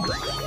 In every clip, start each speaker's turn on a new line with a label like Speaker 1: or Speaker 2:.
Speaker 1: Bye.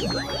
Speaker 1: you.